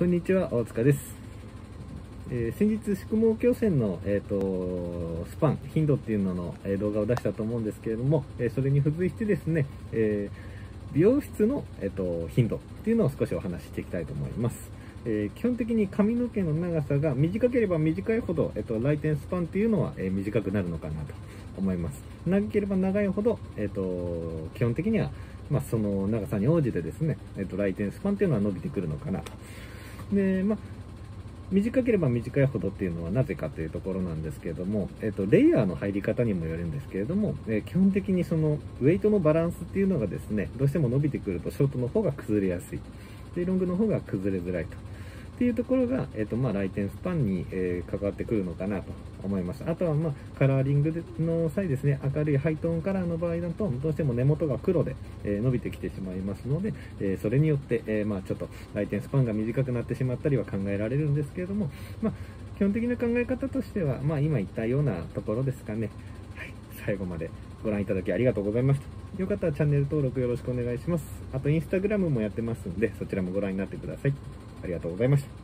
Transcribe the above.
こんにちは、大塚です。えー先日、宿毛矯正の、えー、とスパン、頻度っていうのの、えー動画を出したと思うんですけれども、えーそれに付随してですね、え美容室の、えー、と頻度っていうのを少しお話ししていきたいと思います。え基本的に髪の毛の長さが短ければ短いほど、えー、と来店スパンっていうのは、え短くなるのかなと思います。長ければ長いほど、えー、と基本的には、まあ、その長さに応じてですね、えー、と来店スパンっていうのは伸びてくるのかなと。で、まあ、短ければ短いほどっていうのはなぜかというところなんですけれども、えっと、レイヤーの入り方にもよるんですけれども、え基本的にそのウェイトのバランスっていうのがですね、どうしても伸びてくるとショートの方が崩れやすい。で、ロングの方が崩れづらいと。っていうところが、えっと、まあ、来店スパンに、えー関わってくるのかなと思います。あとは、まあ、カラーリングの際ですね、明るいハイトーンカラーの場合だと、どうしても根元が黒で、えー伸びてきてしまいますので、えーそれによって、えまあ、ちょっと来店スパンが短くなってしまったりは考えられるんですけれども、まあ、基本的な考え方としては、ま、今言ったようなところですかね。はい、最後までご覧いただきありがとうございました。よかったらチャンネル登録よろしくお願いします。あと、インスタグラムもやってますんで、そちらもご覧になってください。ありがとうございました。